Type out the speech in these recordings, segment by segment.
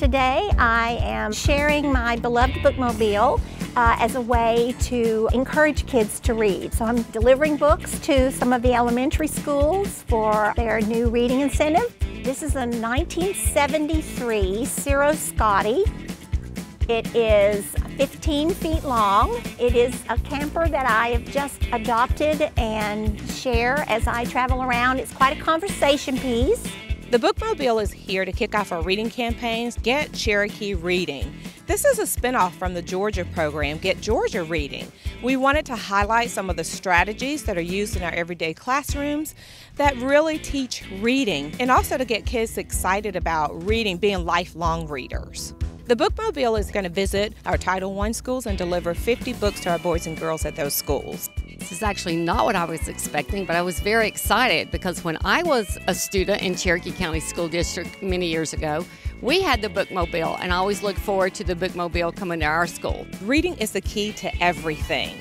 Today I am sharing my beloved bookmobile uh, as a way to encourage kids to read. So I'm delivering books to some of the elementary schools for their new reading incentive. This is a 1973 Serro Scotty. It is 15 feet long. It is a camper that I have just adopted and share as I travel around. It's quite a conversation piece. The Bookmobile is here to kick off our reading campaigns, Get Cherokee Reading. This is a spinoff from the Georgia program, Get Georgia Reading. We wanted to highlight some of the strategies that are used in our everyday classrooms that really teach reading and also to get kids excited about reading, being lifelong readers. The Bookmobile is going to visit our Title I schools and deliver 50 books to our boys and girls at those schools. This is actually not what I was expecting, but I was very excited because when I was a student in Cherokee County School District many years ago, we had the bookmobile, and I always look forward to the bookmobile coming to our school. Reading is the key to everything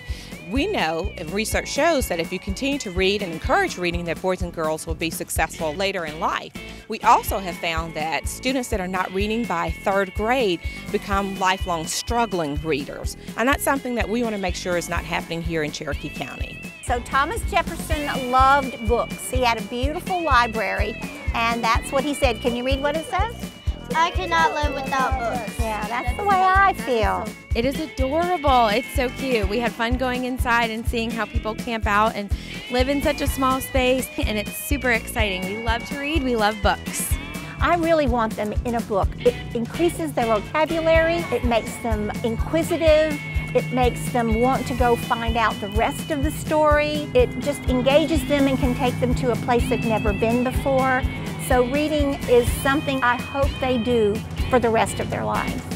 we know and research shows that if you continue to read and encourage reading that boys and girls will be successful later in life. We also have found that students that are not reading by third grade become lifelong struggling readers. And that's something that we want to make sure is not happening here in cherokee county. So thomas jefferson loved books. He had a beautiful library and that's what he said. Can you read what it says? I cannot live without books. Yeah, that's the way I feel. It is adorable. It's so cute. We had fun going inside and seeing how people camp out and live in such a small space, and it's super exciting. We love to read, we love books. I really want them in a book. It increases their vocabulary, it makes them inquisitive, it makes them want to go find out the rest of the story. It just engages them and can take them to a place they've never been before. So reading is something I hope they do for the rest of their lives.